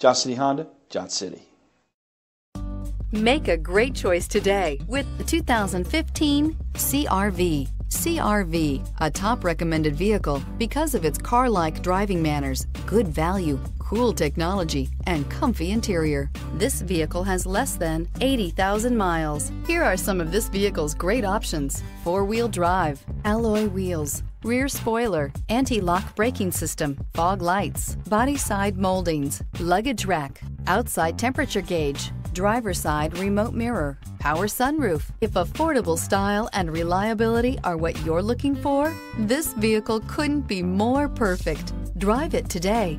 Johnson City Honda, Johnson City. Make a great choice today with the 2015 CRV. CRV, a top recommended vehicle because of its car like driving manners, good value, cool technology, and comfy interior. This vehicle has less than 80,000 miles. Here are some of this vehicle's great options four wheel drive, alloy wheels, rear spoiler, anti lock braking system, fog lights, body side moldings, luggage rack, outside temperature gauge driver side remote mirror, power sunroof. If affordable style and reliability are what you're looking for, this vehicle couldn't be more perfect. Drive it today.